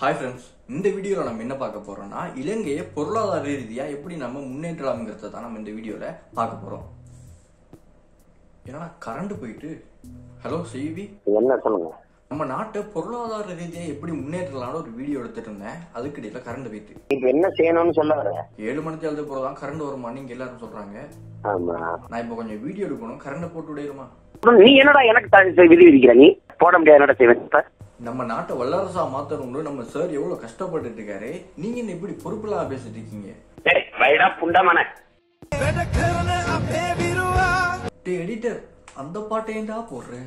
Hi friends இந்த வீடியோவில் நம்ம என்ன பார்க்க போறோம்னா இலங்கையை பொருளாதார ரீதியா எப்படி நம்ம முன்னேற்றலாம்ங்கிறத தான் நம்ம இந்த வீடியோவில் பார்க்க போறோம். ஏன்னா கரண்ட் போயிட்டு ஹலோ செய்வி என்ன சொல்லுங்க? நம்ம நாட்டை பொருளாதார ரீதியா எப்படி முன்னேற்றலாம்னு ஒரு வீடியோ எடுத்துட்டு இருந்தேன். அதுக்கு இடையில கரண்ட் போயிட்டு. இப்ப என்ன செய்யணும்னு சொல்ல ஏழு மணிக்கு எழுத போறதான் கரண்ட் வருமா நீங்க எல்லாரும் சொல்றாங்க. நான் இப்போ கொஞ்சம் வீடியோ எடுக்கணும் கரண்ட் போட்டு விடையுமா நீ என்னடா எனக்கு விதி விதிக்கிற? நீ போட முடியாது என்னடா செய்வேன் நம்ம நாட்டை வல்லரசா மாத்தணும்னு நம்ம சார் எவ்வளவு கஷ்டப்பட்டுட்டு இருக்காரு? நீங்க என்ன இப்படி பொறுப்பில்லாம பேசிட்டு இருக்கீங்க? எடிட்டர் அந்த பாட்டையும் தான் போடுறேன்